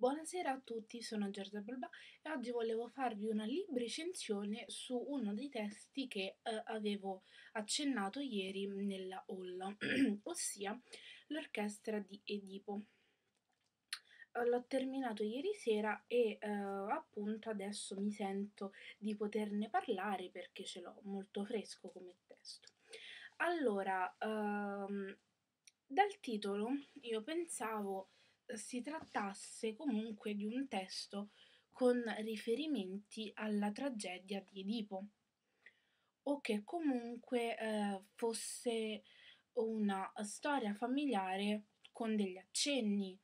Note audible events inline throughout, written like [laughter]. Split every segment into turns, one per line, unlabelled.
Buonasera a tutti, sono Giorgia Balbà e oggi volevo farvi una libera recensione su uno dei testi che eh, avevo accennato ieri nella hall, [clears throat] ossia l'orchestra di Edipo. L'ho terminato ieri sera e eh, appunto adesso mi sento di poterne parlare perché ce l'ho molto fresco come testo. Allora, ehm, dal titolo io pensavo si trattasse comunque di un testo con riferimenti alla tragedia di Edipo o che comunque eh, fosse una storia familiare con degli accenni,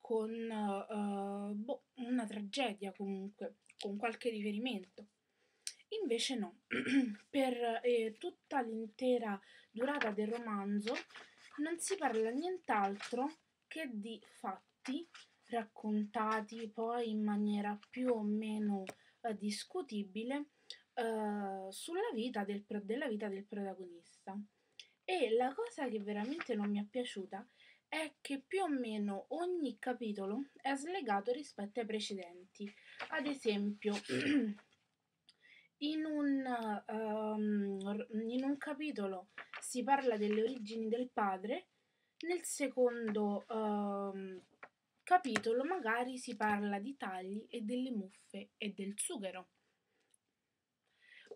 con uh, boh, una tragedia comunque, con qualche riferimento. Invece no, [clears throat] per eh, tutta l'intera durata del romanzo non si parla nient'altro che di fatti raccontati poi in maniera più o meno eh, discutibile eh, sulla vita del, della vita del protagonista. E la cosa che veramente non mi è piaciuta è che più o meno ogni capitolo è slegato rispetto ai precedenti. Ad esempio, [clears throat] in un, um, in un capitolo si parla delle origini del padre nel secondo uh, capitolo magari si parla di tagli e delle muffe e del sughero.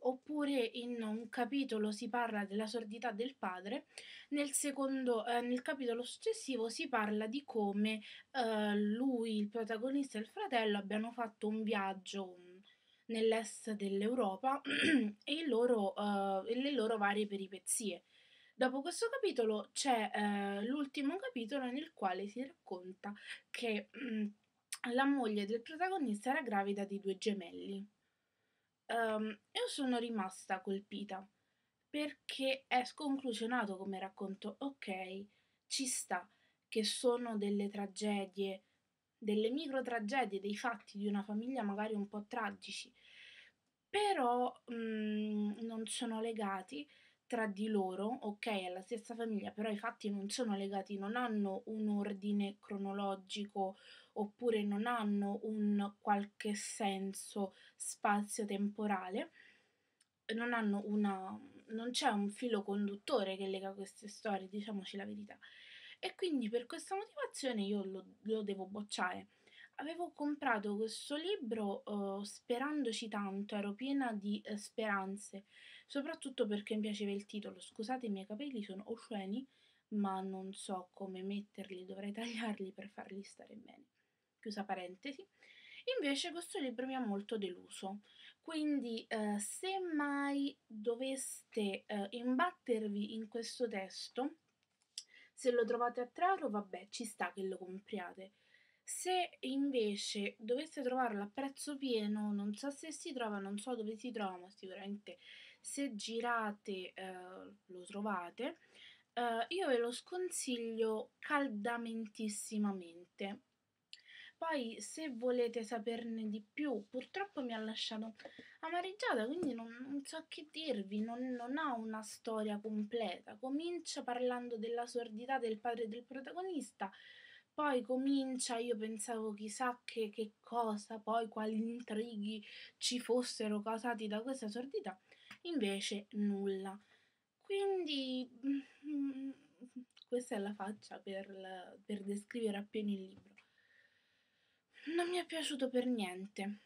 Oppure in un capitolo si parla della sordità del padre, nel, secondo, eh, nel capitolo successivo si parla di come eh, lui, il protagonista e il fratello abbiano fatto un viaggio nell'est dell'Europa [clears throat] e, loro, uh, e le loro varie peripezie. Dopo questo capitolo c'è eh, l'ultimo capitolo nel quale si racconta che mh, la moglie del protagonista era gravida di due gemelli. Um, io sono rimasta colpita perché è sconclusionato come racconto. Ok, ci sta che sono delle tragedie, delle micro tragedie, dei fatti di una famiglia magari un po' tragici, però mh, non sono legati tra di loro, ok, è la stessa famiglia, però i fatti non sono legati, non hanno un ordine cronologico oppure non hanno un qualche senso spazio-temporale, non hanno una non c'è un filo conduttore che lega queste storie, diciamoci la verità. E quindi per questa motivazione io lo, lo devo bocciare. Avevo comprato questo libro uh, sperandoci tanto, ero piena di uh, speranze, soprattutto perché mi piaceva il titolo. Scusate, i miei capelli sono osceni, ma non so come metterli, dovrei tagliarli per farli stare bene. Chiusa parentesi. Invece questo libro mi ha molto deluso, quindi eh, se mai doveste eh, imbattervi in questo testo, se lo trovate a 3 euro, vabbè, ci sta che lo compriate. Se invece doveste trovarlo a prezzo pieno, non so se si trova, non so dove si trova, ma sicuramente se girate eh, lo trovate, eh, io ve lo sconsiglio caldamentissimamente. Poi se volete saperne di più, purtroppo mi ha lasciato amareggiata, quindi non, non so che dirvi, non, non, ha una storia completa. Comincia parlando della sordità del padre del protagonista, poi comincia, io pensavo chissà che, che cosa, poi quali intrighi ci fossero causati da questa sordità, invece nulla. Quindi mm, questa è la faccia per, la, per descrivere appieno il libro. Non mi è piaciuto per niente.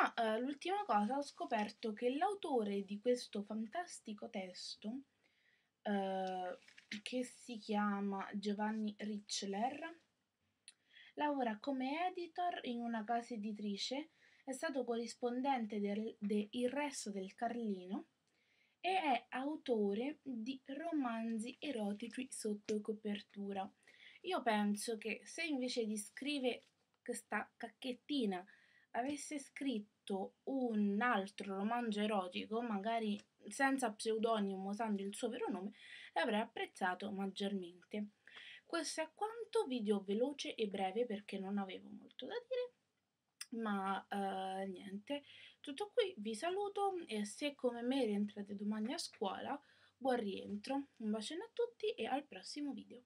Ah, eh, l'ultima cosa, ho scoperto che l'autore di questo fantastico testo, eh, che si chiama Giovanni Richler, lavora come editor in una casa editrice, è stato corrispondente del de Il Resto del Carlino e è autore di romanzi erotici sotto copertura. Io penso che se invece di scrivere questa cacchettina avesse scritto un altro romanzo erotico, magari senza pseudonimo, usando il suo vero nome, l'avrei apprezzato maggiormente. Questo è quanto, video veloce e breve perché non avevo molto da dire, ma uh, niente, tutto qui, vi saluto e se come me rientrate domani a scuola, buon rientro, un bacione a tutti e al prossimo video.